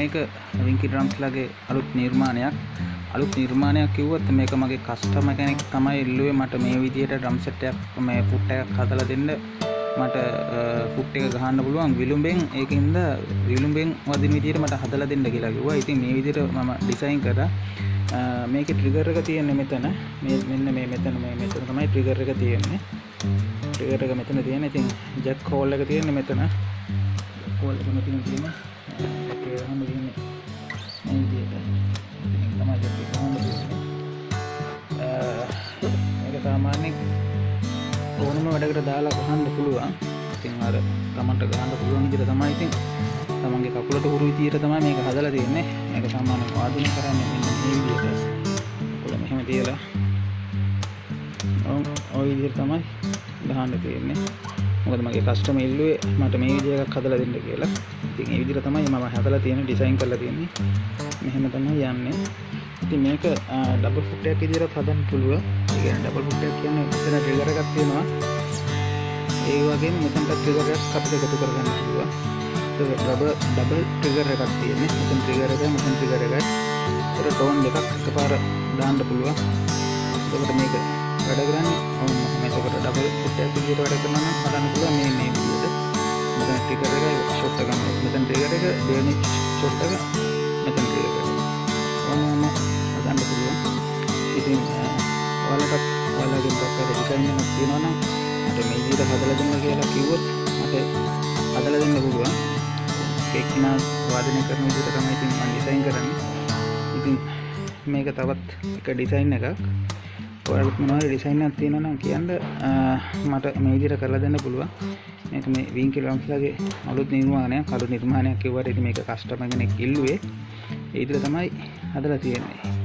මේක විංකි ඩ්‍රම්ස්ලගේ අලුත් නිර්මාණයක් අලුත් නිර්මාණයක් කිව්වොත් මේක මගේ කස්ටම කෙනෙක් තමයි ඉල්ලුවේ මට මේ විදියට ඩ්‍රම් සෙට් එකක් මේ ෆුට් එකක් හදලා දෙන්න මට ෆුට් එක ගහන්න පුළුවන් විලුඹෙන් ඒකින්ද විලුඹෙන් වදින විදියට මට හදලා දෙන්න කියලා කිව්වා. ඉතින් මේ විදියට මම ඩිසයින් කරා. මේකේ ට්‍රිගර් එක තියෙන්නේ මෙතන. මේ මෙන්න මේ මෙතන මේ මෙතන තමයි ට්‍රිගර් එක තියෙන්නේ. ට්‍රිගර් එක මෙතන තියෙන්නේ. ඉතින් ජැක් හෝල් එක තියෙන්නේ මෙතන. හෝල් එක මෙතන තියෙන්නේ. ඒක හැම තියෙන්නේ. මේ විදියට. ඉතින් තමයි ජැක් එක හැම තියෙන්නේ. මේක සාමාන්‍යයෙන් ඕනම වැඩකට දාලා ගහන්න පුළුවන් ඉතින් අර තමන්ට ගහන්න පුළුවන් විදිහට තමයි ඉතින් තමන්ගේ කකුලට හුරු විදිහට තමයි මේක හදලා තියෙන්නේ මේක සාමාන්‍ය වාදනය කරන්නේ මෙන්න මේ විදිහට කකුල මෙහෙම තියලා ඔය විදිහට තමයි ගහන්න තියෙන්නේ මොකද මගේ කස්ටම ඉල්ලුවේ මට මේ විදිහ එකක් හදලා දෙන්න කියලා. ඉතින් ඒ විදිහට තමයි මම හදලා තියෙන්නේ ඩිසයින් කරලා තියෙන්නේ. මෙහෙම තමයි යන්නේ. ඉතින් මේක ඩබල් ෆුට් එකක් විදිහට හදන්න පුළුවන්. ඒ කියන්නේ ඩබල් ෆුට් එකක් කියන්නේ මෙතන ට්‍රිගර් එකක් තියෙනවා. ඒ වගේම මෙතනට ට්‍රිගර් එකක් අපිට එකතු කරගන්න පුළුවන්. ඒක ඩබල් ඩබල් ට්‍රිගර් එකක් තියෙන්නේ. මෙතන ට්‍රිගර් එකයි මෙතන ට්‍රිගර් එකයි. ඒතර ටෝන් දෙකක් එකපාර දාන්න පුළුවන්. එතකොට මේක වැඩ කරන්නේ ඔන්න මේකට ඩබල් ෆුට් එකක් විදිහට වැඩ කරනවා නම් හදන්න පුළුවන් මේ මේ විදිහට මෙතන ට්‍රිගර් එක ෂොට් එක ගන්න මෙතන ට්‍රිගර් එක දෙවෙනි ෂොට් එක මෙතන ට්‍රිගර් එක. ඕනම හදන්න පුළුවන්. ඉතින් ඔයාලටත් ඔයාලගේ පොතේ ඩිසයින් එකක් තියෙනවා නම් මට මේ විදිහට හදලා දෙන්න කියලා කිව්වොත් මට හදලා දෙන්න පුළුවන්. ඒක කිනා වාදනය කරන විදිහට තමයි ඉතින් මම ඩිසයින් කරන්නේ. ඉතින් මේක තවත් එක ඩිසයින් එකක්. ඔයාලත් මොනවද ඩිසයින් එකක් තියෙනවා නම් කියන්න. මට මේ විදිහට කරලා දෙන්න පුළුවන්. මේක මේ වින්කල් ලම්ස්ලාගේ අලුත් නිර්මාණයක් අලුත් නිර්මාණයක් කිව්වට ඉතින් මේක කස්ටමර් කෙනෙක් ඉල්ලුවේ. ඒ විදිහට තමයි හදලා තියෙන්නේ.